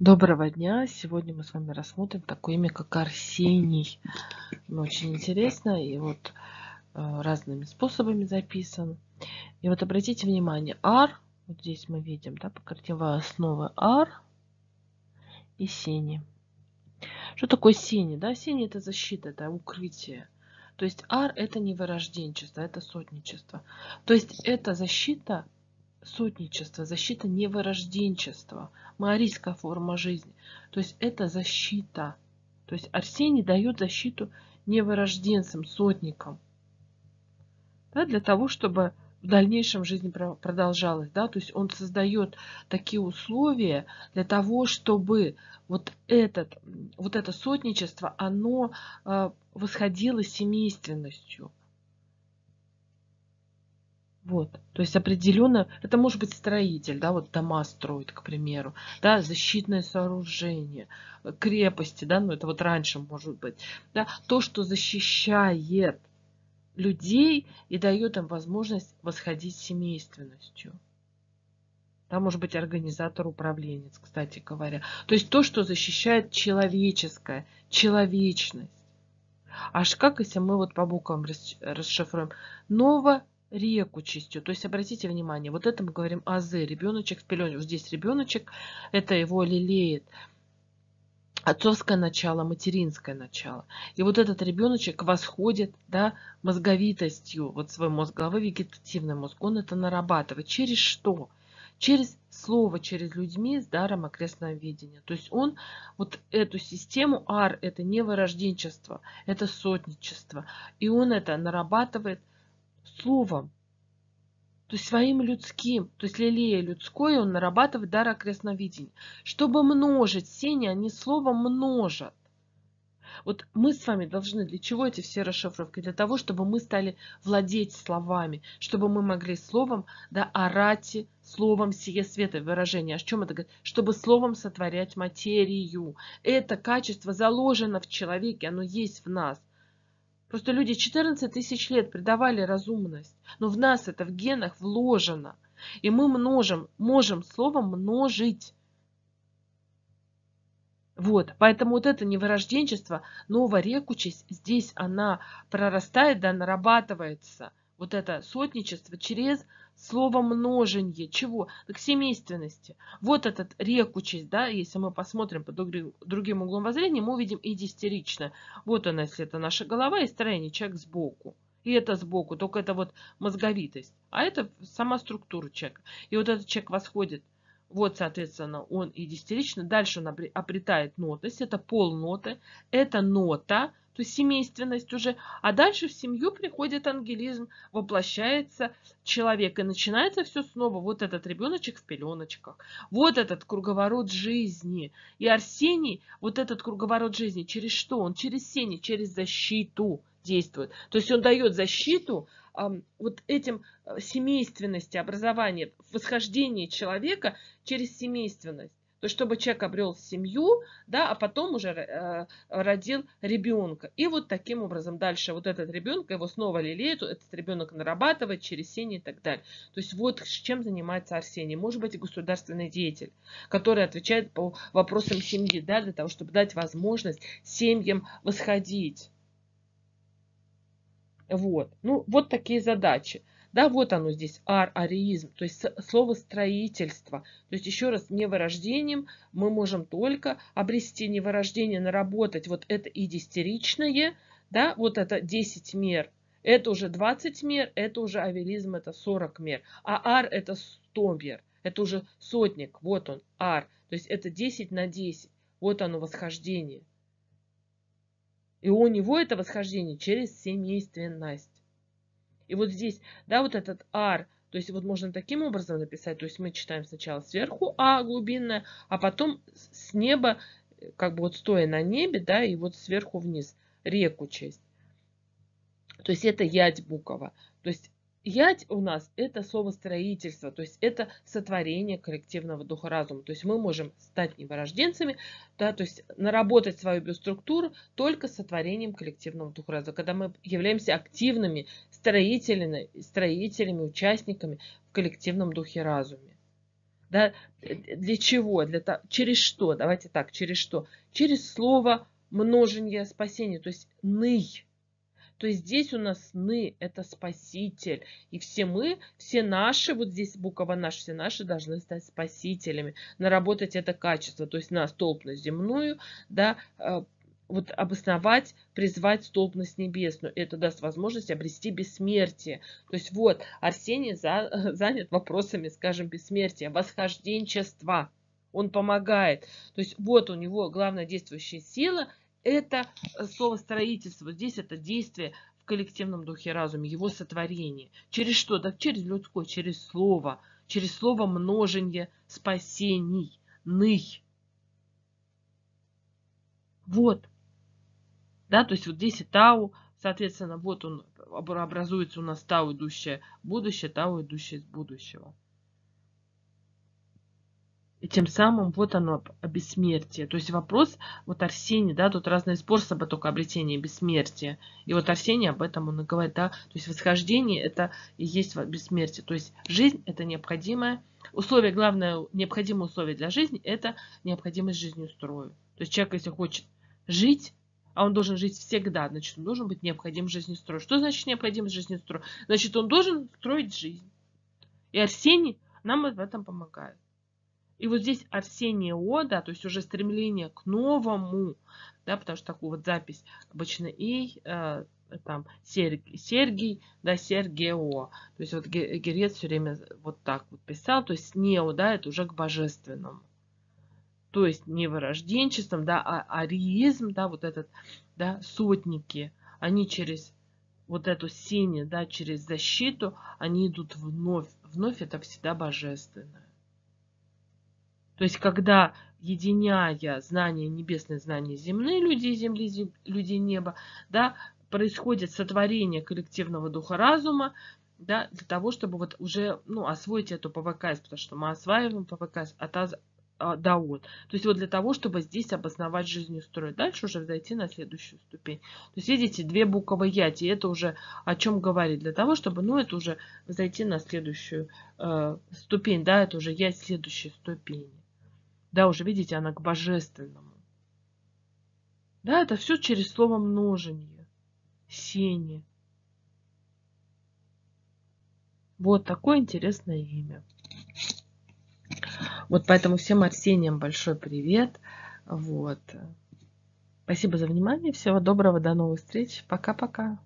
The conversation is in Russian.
Доброго дня! Сегодня мы с вами рассмотрим такое имя, как Арсений. Оно очень интересно и вот э, разными способами записан. И вот обратите внимание, Ар, вот здесь мы видим, да, по картинной основы Ар и Сени. Что такое Сени? Да, Сени это защита, это укрытие. То есть Ар это не вырожденчество, это сотничество. То есть это защита сотничество, защита невырожденчества, маорийская форма жизни. То есть это защита. То есть Арсений дает защиту невырожденцам, сотникам. Да, для того, чтобы в дальнейшем жизнь продолжалась. Да? То есть он создает такие условия для того, чтобы вот, этот, вот это сотничество, оно э, восходило семейственностью. Вот, то есть определенно, это может быть строитель, да, вот дома строит, к примеру, да, защитное сооружение, крепости, да, ну это вот раньше может быть, да, то, что защищает людей и дает им возможность восходить семейственностью. Да, может быть организатор, управленец, кстати говоря. То есть то, что защищает человеческое, человечность. Аж как, если мы вот по буквам расшифруем? Ново реку чистю. То есть обратите внимание, вот это мы говорим азы, ребеночек в пелене. Вот здесь ребеночек, это его лелеет отцовское начало, материнское начало. И вот этот ребеночек восходит да, мозговитостью, вот свой мозг, головы вегетативный мозг, он это нарабатывает. Через что? Через слово, через людьми с даром окрестного видения. То есть он вот эту систему ар, это не вырожденчество, это сотничество. И он это нарабатывает словом, то есть своим людским, то есть лелея людское, он нарабатывает дар окрестного видения. Чтобы множить сеня, они словом множат. Вот мы с вами должны, для чего эти все расшифровки? Для того, чтобы мы стали владеть словами, чтобы мы могли словом, да, орать словом сие света, выражение. О чем это говорит? Чтобы словом сотворять материю. Это качество заложено в человеке, оно есть в нас. Просто люди 14 тысяч лет придавали разумность. Но в нас это в генах вложено. И мы множим, можем словом множить. Вот, поэтому вот это невырожденчество, новорекучесть, здесь она прорастает, да, нарабатывается. Вот это сотничество через слово множенье. Чего? К семейственности. Вот этот рекучесть, да, если мы посмотрим по другим углом воззрения, мы увидим и дистерично. Вот она, если это наша голова и строение, человек сбоку. И это сбоку, только это вот мозговитость. А это сама структура человека. И вот этот человек восходит вот, соответственно, он и дистерично. Дальше он обретает нотность. Это полноты. Это нота то есть семейственность уже. А дальше в семью приходит ангелизм, воплощается человек. И начинается все снова. Вот этот ребеночек в пеленочках. Вот этот круговорот жизни. И Арсений, вот этот круговорот жизни, через что? Он через сени, через защиту действует. То есть он дает защиту вот этим э, семейственности, образования, восхождение человека через семейственность. То есть, чтобы человек обрел семью, да, а потом уже э, родил ребенка. И вот таким образом дальше вот этот ребенок, его снова лелеет, этот ребенок нарабатывает через сени и так далее. То есть вот чем занимается Арсений. Может быть государственный деятель, который отвечает по вопросам семьи, да, для того, чтобы дать возможность семьям восходить. Вот. Ну, вот такие задачи. Да, вот оно здесь, ар, ариизм, то есть слово строительство. То есть еще раз, невырождением мы можем только обрести невырождение, наработать вот это и дистеричное, да, вот это 10 мер. Это уже 20 мер, это уже авелизм, это 40 мер. А ар это 100 мер, это уже сотник, вот он, ар. То есть это 10 на 10, вот оно восхождение. И у него это восхождение через семейственность. И вот здесь, да, вот этот ар, то есть вот можно таким образом написать, то есть мы читаем сначала сверху А глубинное, а потом с неба, как бы вот стоя на небе, да, и вот сверху вниз реку часть. То есть это ядь буква. То есть Ять у нас это слово строительство, то есть это сотворение коллективного духа разума. То есть мы можем стать невырожденцами, да, то есть наработать свою биоструктуру только сотворением коллективного духа разума, когда мы являемся активными строителями, строителями, участниками в коллективном духе разуме. Да? Для чего? Для через что? Давайте так, через что? Через слово множение спасения, то есть ный. То здесь у нас ны – это спаситель. И все мы, все наши, вот здесь буква наш, все наши должны стать спасителями. Наработать это качество, то есть на столбность земную, да, э, вот обосновать, призвать столбность небесную. Это даст возможность обрести бессмертие. То есть вот Арсений за, занят вопросами, скажем, бессмертия, восхожденчества. Он помогает. То есть вот у него главная действующая сила – это слово строительство. Здесь это действие в коллективном духе разуме, его сотворение. Через что? Да через людское, через слово. Через слово множение спасений. Ный. Вот. Да, то есть вот здесь и Тау, соответственно, вот он образуется у нас Тау, идущее будущее, Тау, идущее из будущего. И тем самым вот оно, бессмертие. То есть вопрос, вот Арсений, да, тут разные способы только обретения бессмертия. И вот Арсений об этом он и говорит, да, то есть восхождение это и есть бессмертие. То есть жизнь это необходимое условие, главное, необходимое условие для жизни это необходимость жизнью строю. То есть человек, если хочет жить, а он должен жить всегда, значит, он должен быть необходим жизнестрой. Что значит необходимость жизнестрой? Значит, он должен строить жизнь. И Арсений нам в этом помогает. И вот здесь Арсения О, да, то есть уже стремление к новому, да, потому что такую вот запись обычно и э, там Сергий, Сергий, да, Сергео. То есть вот Герец все время вот так вот писал, то есть нео, да, это уже к божественному то есть не вырожденчеством, да, а ариизм, да, вот этот, да, сотники, они через вот эту сине, да, через защиту, они идут вновь. Вновь это всегда божественное. То есть, когда единяя знания небесные, знания земные, людей земли, зем, людей неба, да, происходит сотворение коллективного духа разума, да, для того, чтобы вот уже ну, освоить эту ПВКС, потому что мы осваиваем ПВКС от, а, даот. То есть вот для того, чтобы здесь обосновать жизненный строй. Дальше уже зайти на следующую ступень. То есть видите, две буквы яти. Это уже о чем говорит. Для того, чтобы, ну, это уже зайти на следующую э, ступень. Да, это уже ять следующей ступени. Да, уже видите, она к божественному. Да, это все через слово множение. Сене. Вот такое интересное имя. Вот поэтому всем Арсениям большой привет. Вот. Спасибо за внимание. Всего доброго. До новых встреч. Пока-пока.